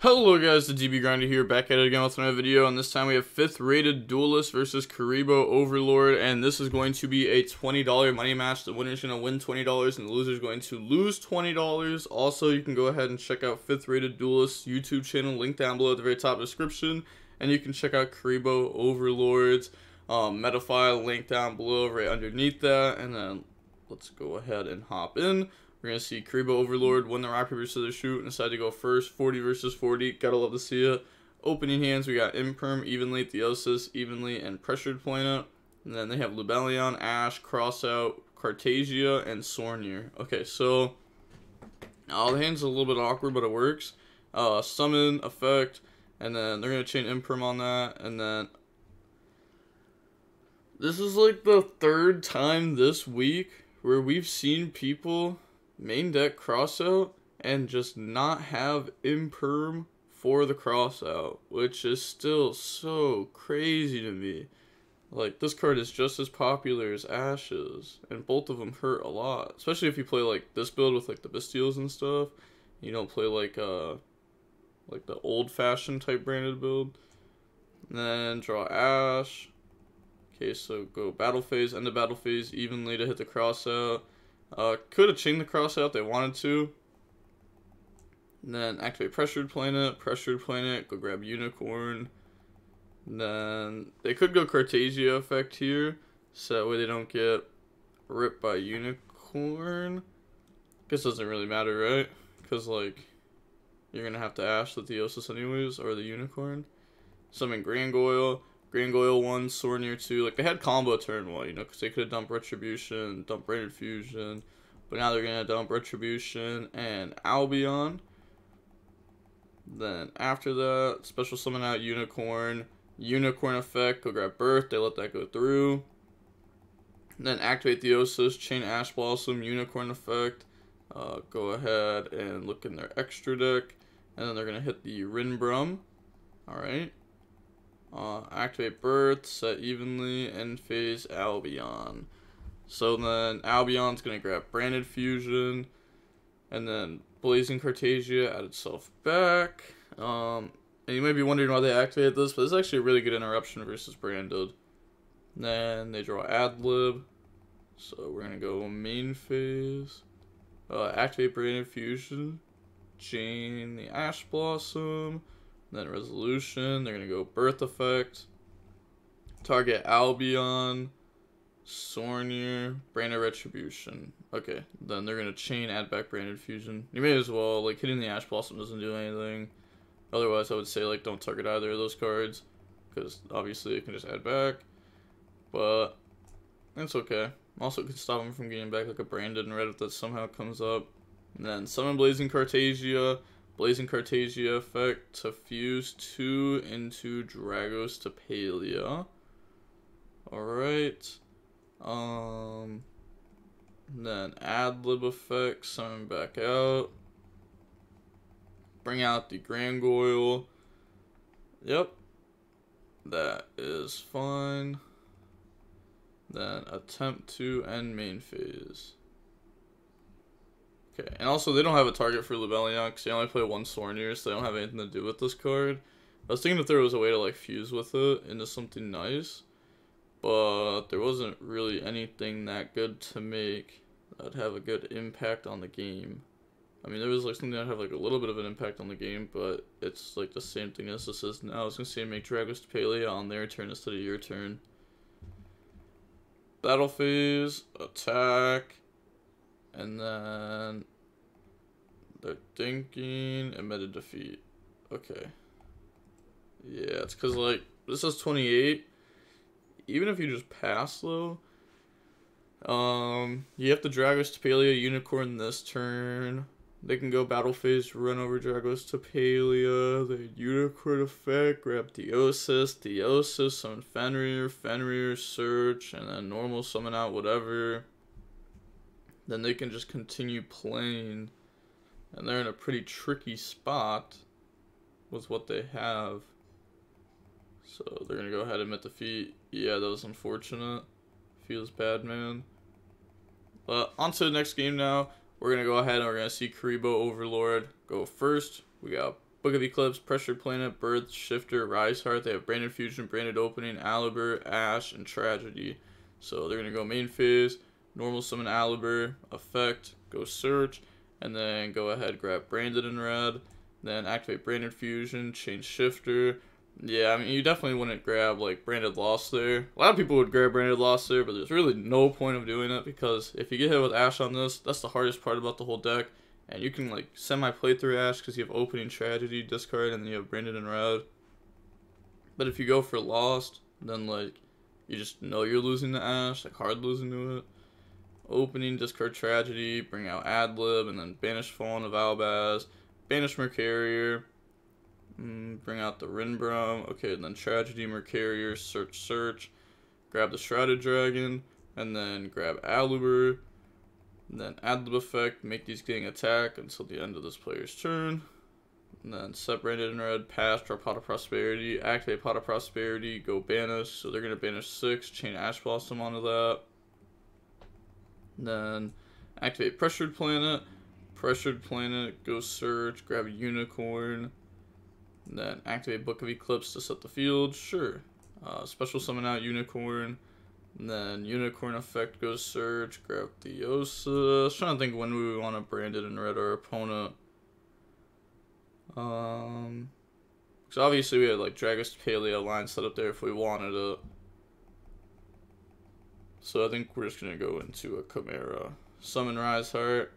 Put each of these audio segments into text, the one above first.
Hello guys, the DB Grinder here, back at it again with another video, and this time we have 5th rated Duelist versus Kuriboh Overlord, and this is going to be a $20 money match. The winner's going to win $20, and the loser's going to lose $20. Also, you can go ahead and check out 5th rated Duelist YouTube channel, link down below at the very top description, and you can check out Kuriboh Overlord's um, Metafy, link down below right underneath that, and then let's go ahead and hop in. We're going to see Kuriboh Overlord win the rock, paper, scissors, shoot, and decide to go first. 40 versus 40. Gotta love to see it. Opening hands, we got Imperm, Evenly, Theosis, Evenly, and Pressured Planet. And then they have Lubellion, Ash, Crossout, Cartesia, and Saronir. Okay, so... All the hands are a little bit awkward, but it works. Uh, summon, effect, and then they're going to chain Imperm on that, and then... This is like the third time this week where we've seen people main deck crossout and just not have imperm for the crossout, which is still so crazy to me. Like this card is just as popular as Ashes, and both of them hurt a lot. Especially if you play like this build with like the Bystials and stuff. You don't play like uh like the old fashioned type branded build. And then draw Ash. Okay, so go battle phase, end the battle phase evenly to hit the crossout. Uh, could have chained the cross out they wanted to. And then activate pressured planet, pressured planet, go grab unicorn. And then they could go Cartesia effect here, so that way they don't get ripped by unicorn. Guess doesn't really matter, right? Because like you're gonna have to ash the Theosis anyways, or the unicorn. Summon Granguignol. Granguignol 1, Saronir 2. Like, they had combo turn 1, you know, because they could have dumped Retribution, dumped Branded Fusion. But now they're going to dump Retribution and Albion. Then after that, special summon out Unicorn. Unicorn effect, go grab Birth, they let that go through. Then activate Theosis, Chain Ash Blossom, Unicorn effect. Uh, go ahead and look in their extra deck. And then they're going to hit the Rindbrumm. Alright. Uh, activate Birth, set evenly, end phase Albion. So then Albion's going to grab Branded Fusion, and then Blazing Cartesia add itself back. Um, and you may be wondering why they activated this, but is actually a really good interruption versus Branded. then they draw Adlib. So we're going to go main phase. Uh, activate Branded Fusion. Chain the Ash Blossom. Then resolution, they're gonna go birth effect. Target Albion, Saronir, Branded Retribution. Okay, then they're gonna chain add back Branded Fusion. You may as well, like hitting the Ash Blossom doesn't do anything. Otherwise I would say like don't target either of those cards. Because obviously it can just add back. But it's okay. Also could stop them from getting back like a Branded and Red if that somehow comes up. And then Summon Blazing Cartesia. Blazing Cartesia effect to fuse two into Dragostapelia. Alright. Um then Adlib effect, summon back out. Bring out the Granguignol. Yep. That is fine. Then attempt to end main phase. Okay, and also they don't have a target for Lubellion because they only play one Saronir, so they don't have anything to do with this card. I was thinking if there was a way to like fuse with it into something nice, but there wasn't really anything that good to make that'd have a good impact on the game. I mean, there was like something that have like a little bit of an impact on the game, but it's like the same thing as this is now. I was gonna say make Dragostapelia on their turn instead of your turn. Battle phase, attack, and then they're thinking admitted defeat. Okay. Yeah, it's because, like, this is 28. Even if you just pass, though, um, you have to Dragostapelia Unicorn this turn. They can go battle phase, run over Dragostapelia. The Unicorn effect, grab Theosis, Theosis, summon Fenrir, Fenrir, search, and then normal summon out whatever. Then they can just continue playing. And they're in a pretty tricky spot with what they have. So they're going to go ahead and admit defeat. Yeah, that was unfortunate. Feels bad, man. But on to the next game now. We're going to go ahead and we're going to see Kuriboh Overlord go first. We got Book of Eclipse, Pressure Planet, Birth, Shifter, Rise Heart. They have Branded Fusion, Branded Opening, Aluber, Ash, and Tragedy. So they're going to go main phase, normal summon Aluber, effect, go search, and then go ahead grab Branded in red, then activate Branded Fusion, change Shifter. Yeah, I mean, you definitely wouldn't grab, like, Branded Lost there. A lot of people would grab Branded Lost there, but there's really no point of doing it, because if you get hit with Ash on this, that's the hardest part about the whole deck. And you can, like, semi-play through Ash, because you have Opening Tragedy, discard, and then you have Branded in red. But if you go for Lost, then, like, you just know you're losing to Ash, like, hard losing to it. Opening, discard Tragedy, bring out Adlib, and then banish Fallen of Albaz, banish Mercourier, Mm, bring out the Rindbrumm. Okay, and then Tragedy, Mercourier, Search, Search. Grab the Shrouded Dragon. And then grab Aluber. And then Adlib effect. Make these getting attack until the end of this player's turn. And then separated in red, pass, draw Pot of Prosperity, activate Pot of Prosperity, go banish. So they're going to banish 6, chain Ash Blossom onto that. Then activate Pressured Planet, Pressured Planet, go search, grab a Unicorn, then activate Book of Eclipse to set the field. Sure. Uh, special summon out Unicorn. And then Unicorn effect goes search. Grab Theosis. I was trying to think when we want to brand it in red our opponent. Um, because obviously we had like Dragus Paleo line set up there if we wanted it. So I think we're just gonna go into a Chimera. Summon Rise Heart.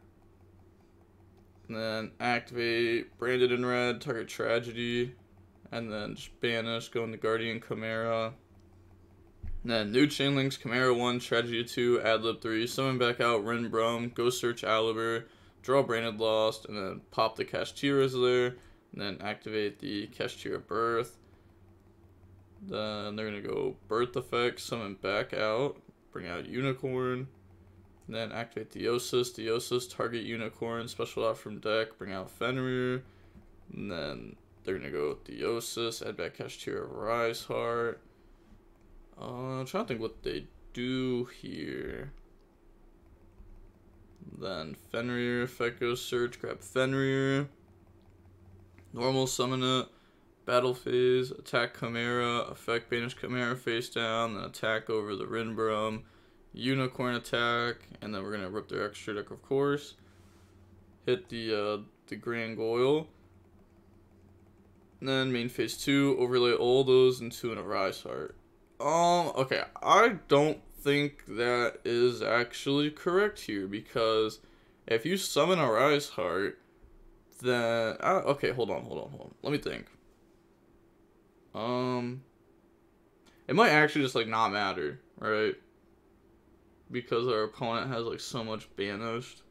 And then activate Branded in Red, target Tragedy. And then just banish, go into Guardian Chimera. And then new chain links, Chimera 1, Tragedy 2, Adlib 3, summon back out Rindbrumm, go search Aluber, draw Branded Lost, and then pop the Kashtiras there. And then activate the Kashtira Birth. Then they're going to go Birth Effect, summon back out, bring out Unicorn. Then activate Theosis. Theosis, target Unicorn, special out from deck, bring out Fenrir. And then they're going to go with Theosis, add back Kashtira Rise Heart. Uh, I'm trying to think what they do here. Then Fenrir, effect goes search, grab Fenrir. Normal summon it. Battle phase, attack Chimera, effect banish Chimera face down, then attack over the Rindbrumm unicorn attack, and then we're gonna rip their extra deck, of course. Hit the uh, the Grangoyle. And then main phase two, overlay all those into an Arise Heart. Um, okay, I don't think that is actually correct here because if you summon a Rise Heart, then uh, okay, hold on, hold on, hold on. Let me think. Um, it might actually just like not matter, right? because our opponent has like so much banished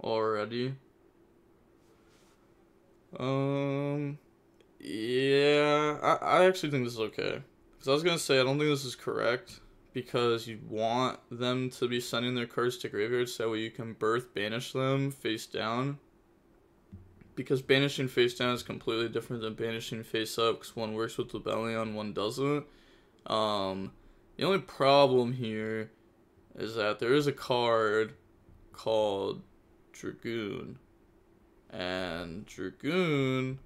already. Um, yeah, I, I actually think this is okay. Because I was to say, I don't think this is correct. Because you want them to be sending their cards to graveyard so you can birth banish them face down. Because banishing face down is completely different than banishing face up. Because one works with Lubellion, one doesn't. Um, the only problem here is that there is a card called Dragoon. And Dragoon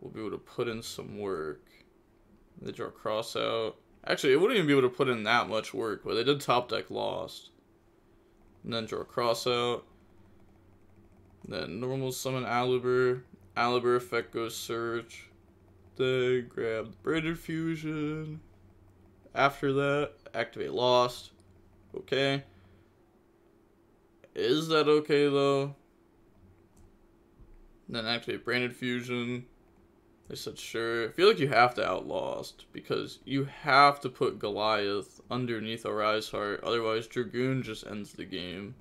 will be able to put in some work. They draw cross out. Actually, it wouldn't even be able to put in that much work, but they did top deck lost. And then draw cross out. Then normal summon Aluber. Aluber effect goes search. Then grab the Fusion. After that, activate Lost. Okay. Is that okay though? Then activate Branded Fusion. They said sure. I feel like you have to Outlost because you have to put Goliath underneath a Rise Heart, otherwise Dragoon just ends the game.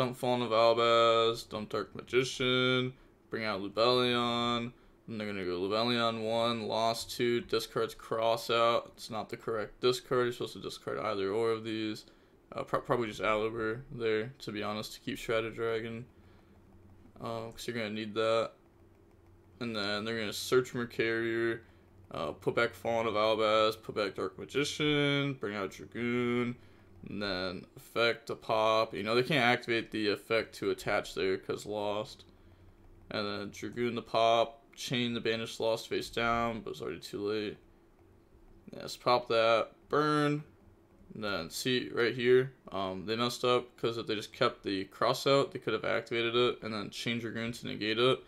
Dump Fallen of Albaz, dump Dark Magician, bring out Lubellion, and they're gonna go Lubellion 1, Lost 2, discards cross out. It's not the correct discard. You're supposed to discard either or of these. Uh, pro probably just Aluber there, to be honest, to keep Shrouded Dragon. Because uh, you're gonna need that. And then they're gonna search Mercourier, uh, put back Fallen of Albaz, put back Dark Magician, bring out Dragoon, and then effect to pop. You know, they can't activate the effect to attach there because lost. And then Dragoon the pop, chain the banished lost face down, but it's already too late. Yes, pop that, burn. And then see right here, um, they messed up because if they just kept the cross out, they could have activated it and then change Dragoon to negate it,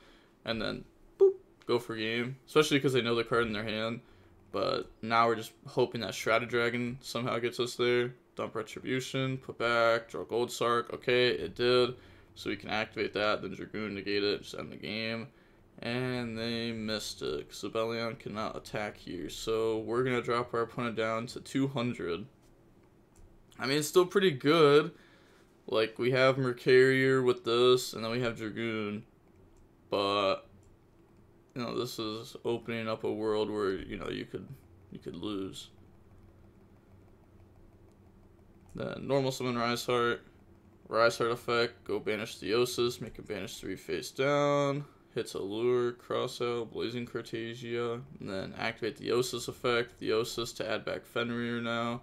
and then boop, go for game. Especially because they know the card in their hand. But now we're just hoping that Shrouded Dragon somehow gets us there. Dump Retribution, put back, draw Gold Sark. Okay, it did. So we can activate that, then Dragoon negate it, just end the game. And they missed it, because Abelion cannot attack here. So we're going to drop our opponent down to 200. I mean, it's still pretty good. Like, we have Mercourier with this, and then we have Dragoon. But, you know, this is opening up a world where, you know, you could you could lose. Then normal summon Rise Heart. Rise Heart effect, go banish Theosis, make a banish 3 face down. Hits Allure, cross out, Blazing Cartesia, and then activate Theosis effect, Theosis to add back Fenrir now.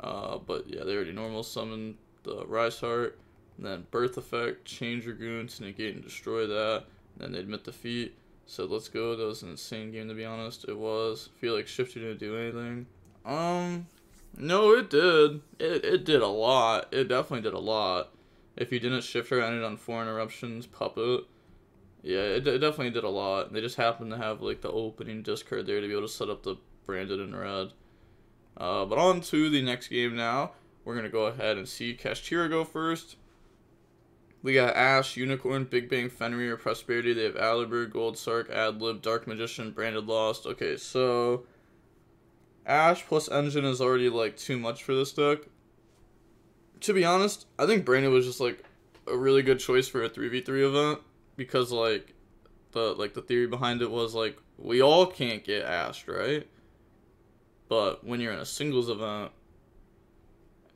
Uh, but yeah, they already normal summon the Rise Heart. And then Birth Effect, change Dragoon to negate and destroy that. And then they admit defeat. So let's go. That was an insane game to be honest. It was. I feel like Shifter didn't do anything. Um, no, it did. It, it did a lot. It definitely did a lot. If you didn't Shifter ended on four interruptions, Puppet. Yeah, it, it definitely did a lot. They just happened to have like the opening discard there to be able to set up the branded in red. Uh, but on to the next game now. We're going to go ahead and see Kashtira go first. We got Ash, Unicorn, Big Bang, Fenrir, Prosperity. They have Aluber, Gold Sark, Adlib, Dark Magician, Branded Lost. Okay, so Ash plus Engine is already like too much for this deck. To be honest, I think Branded was just like a really good choice for a 3v3 event because like the like the theory behind it was like we all can't get Ash, right? But when you're in a singles event,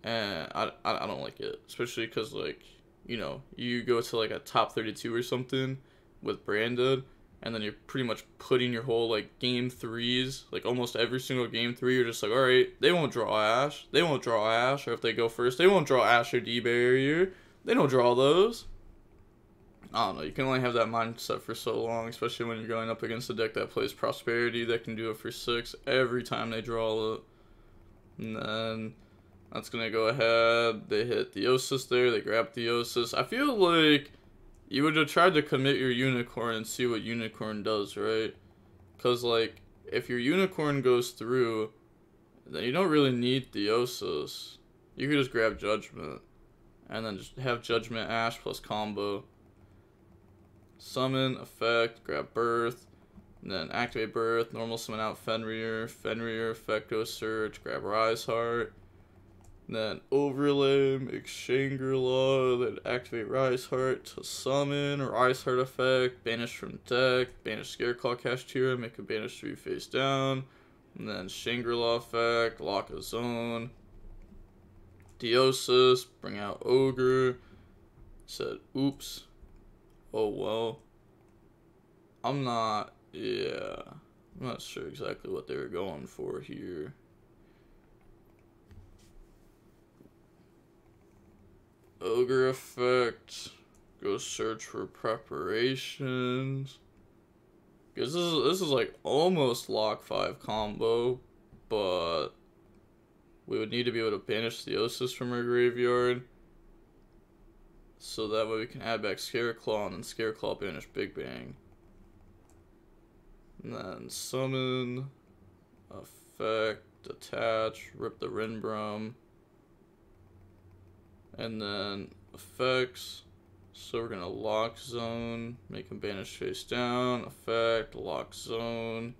and I, I, I don't like it, especially because like you know you go to like a top thirty two or something with branded, and then you're pretty much putting your whole like game threes, like almost every single game three, you're just like, all right, they won't draw Ash, they won't draw Ash, or if they go first, they won't draw Ash or D barrier, they don't draw those. I don't know. You can only have that mindset for so long, especially when you're going up against a deck that plays Prosperity that can do it for six every time they draw it. And then that's gonna go ahead. They hit Theosis there. They grab Theosis. I feel like you would have tried to commit your Unicorn and see what Unicorn does, right? Because like if your Unicorn goes through, then you don't really need Theosis. You could just grab Judgment, and then just have Judgment Ash plus combo summon, effect, grab birth, then activate birth, normal summon out Fenrir, Fenrir, effect go search, grab Rise Heart, then overlay, make Shangri-Ira, then activate Rise Heart to summon, Rise Heart effect, banish from deck, banish Scareclaw Kashtira, make a banish 3 face down, and then Shangri-Ira effect, lock a zone, Theosis, bring out Ogre, said oops, Oh well. I'm not yeah. I'm not sure exactly what they were going for here. Ogre effect. Go search for preparations. Because this is this is like almost lock five combo, but we would need to be able to banish Theosis from our graveyard. So that way we can add back Scareclaw and then Scareclaw banish Big Bang. And then summon, effect, attach, rip the Rindbrumm. And then effects. So we're gonna lock zone, make him banish face down, effect, lock zone.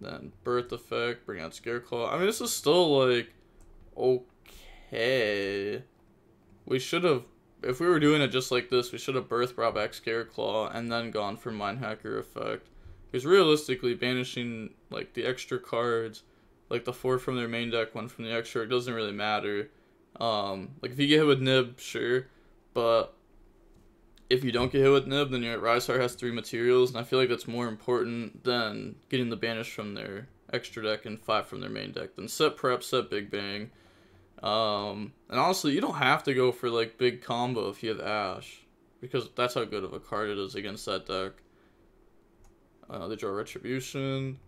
Then birth effect, bring out Scareclaw. I mean, this is still like okay. We should have if we were doing it just like this, we should have birth brought back Scareclaw and then gone for Mindhacker effect. Because realistically, banishing like the extra cards, like the four from their main deck, one from the extra, it doesn't really matter. Um, like if you get hit with Nib, sure, but if you don't get hit with Nib, then your Rise Heart has three materials, and I feel like that's more important than getting the banish from their extra deck and five from their main deck. Then set prep, set Big Bang. Um, and honestly, you don't have to go for like big combo if you have Ash. because that's how good of a card it is against that deck. Uh, they draw Retribution.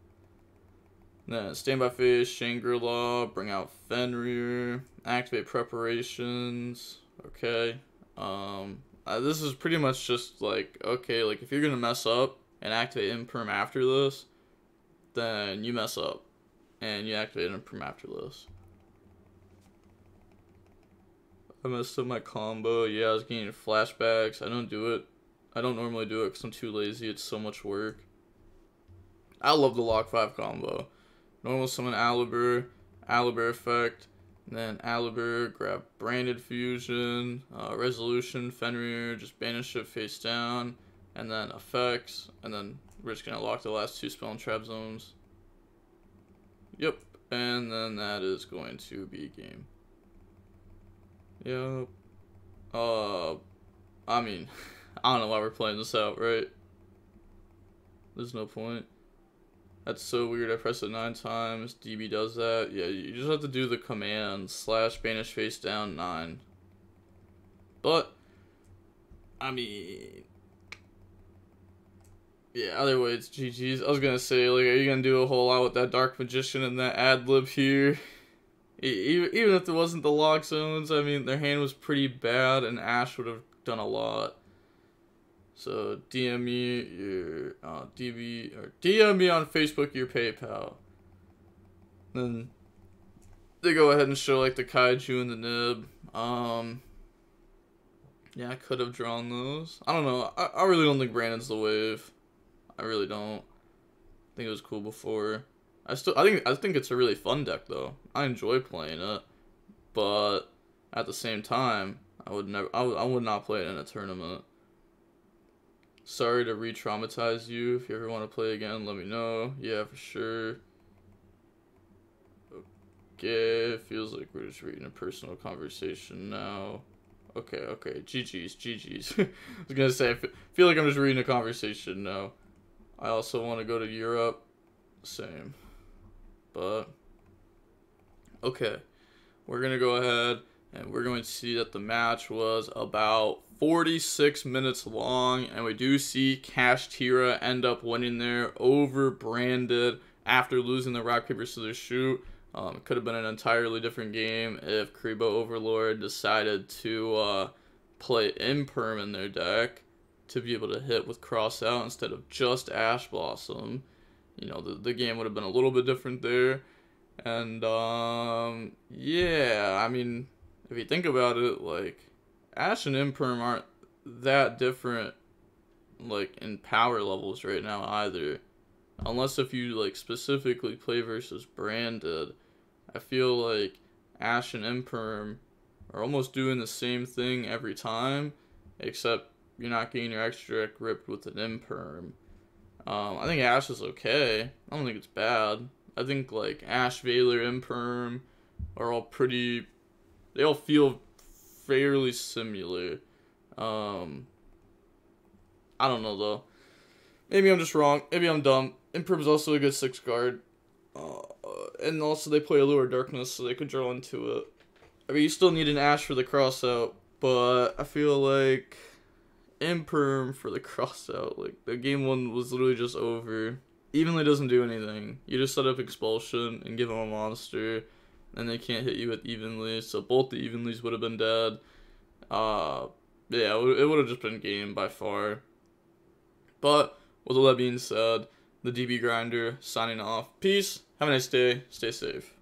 Then Standby Phase, Shangri-Ira, bring out Fenrir, activate preparations. Okay. Um, uh, this is pretty much just like, okay, like if you're gonna mess up and activate Imperm after this, then you mess up and you activate Imperm after this. I messed up my combo. Yeah, I was getting flashbacks. I don't do it. I don't normally do it because I'm too lazy. It's so much work. I love the Lock 5 combo. Normal summon Aluber, Aluber effect, then Aluber, grab Branded Fusion, uh, Resolution, Fenrir, just banish it face down, and then effects, and then we're just gonna lock the last two spell and trap zones. Yep, and then that is going to be game. Yep. Uh, I mean, I don't know why we're playing this out, right? There's no point. That's so weird. I press it nine times. DB does that. Yeah, you just have to do the command slash banish face down nine. But, I mean, yeah, other way it's GG's. I was gonna say, like, are you gonna do a whole lot with that Dark Magician and that ad lib here? Even if it wasn't the lock zones, I mean, their hand was pretty bad, and Ash would have done a lot. So DM me your uh, DB or DM me on Facebook your PayPal. Then they go ahead and show like the kaiju and the nib. Um, yeah, I could have drawn those. I don't know. I, I really don't think Brandon's the wave. I really don't. I think it was cool before. I still I think I think it's a really fun deck though. I enjoy playing it, but at the same time, I would never I would, I would not play it in a tournament. Sorry to re-traumatize you. If you ever want to play again, let me know. Yeah, for sure. Okay, feels like we're just reading a personal conversation now. Okay, okay. GG's, GG's. I was gonna say, I feel like I'm just reading a conversation now. I also want to go to Europe. Same. But, okay. We're gonna go ahead and we're going to see that the match was about 46 minutes long, and we do see Kashtira end up winning there over Branded after losing the rock paper scissors shoot. Um, it could have been an entirely different game if Kuriboh Overlord decided to uh, play Imperm in their deck to be able to hit with cross out instead of just Ash Blossom. You know, the, the game would have been a little bit different there. And um, yeah, I mean, if you think about it, like Ash and Imperm aren't that different like in power levels right now either. Unless if you like specifically play versus branded. I feel like Ash and Imperm are almost doing the same thing every time, except you're not getting your extra deck ripped with an Imperm. Um, I think Ash is okay. I don't think it's bad. I think like Ash, Veiler, Imperm are all pretty. They all feel fairly similar. Um, I don't know though. Maybe I'm just wrong. Maybe I'm dumb. Imperm is also a good six guard. Uh, and also they play a Allure Darkness, so they could draw into it. I mean, you still need an Ash for the cross out, but I feel like Imperm for the cross out. Like the game one was literally just over. Evenly doesn't do anything. You just set up expulsion and give them a monster and they can't hit you with evenly. So both the evenlies would have been dead. Uh, yeah, it would have just been game by far. But with all that being said, the DB grinder signing off. Peace. Have a nice day. Stay safe.